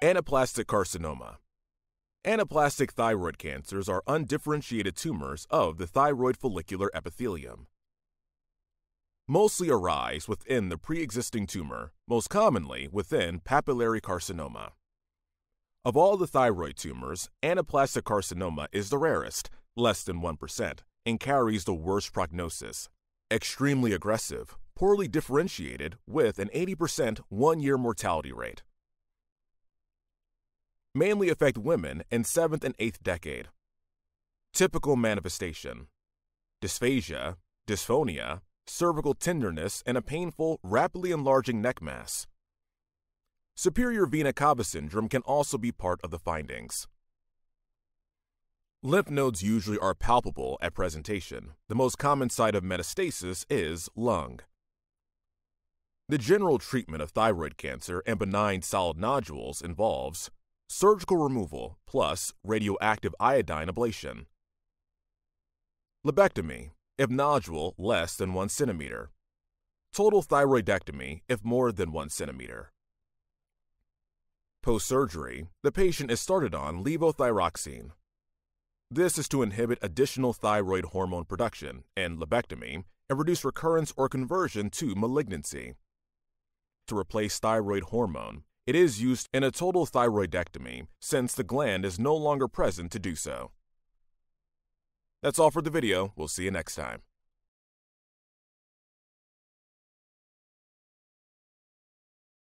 Anaplastic carcinoma. Anaplastic thyroid cancers are undifferentiated tumors of the thyroid follicular epithelium. Mostly arise within the pre-existing tumor, most commonly within papillary carcinoma. Of all the thyroid tumors, anaplastic carcinoma is the rarest, less than 1%, and carries the worst prognosis. Extremely aggressive, poorly differentiated, with an 80% one year mortality rate. Mainly affect women in 7th and 8th decade. Typical manifestation dysphagia, dysphonia, cervical tenderness, and a painful, rapidly enlarging neck mass. Superior vena cava syndrome can also be part of the findings. Lymph nodes usually are palpable at presentation. The most common site of metastasis is lung. The general treatment of thyroid cancer and benign solid nodules involves surgical removal plus radioactive iodine ablation, lobectomy if nodule less than 1 centimeter, total thyroidectomy if more than 1 centimeter. Post surgery, the patient is started on levothyroxine. This is to inhibit additional thyroid hormone production and lobectomy and reduce recurrence or conversion to malignancy. To replace thyroid hormone, it is used in a total thyroidectomy since the gland is no longer present to do so. That's all for the video. We'll see you next time.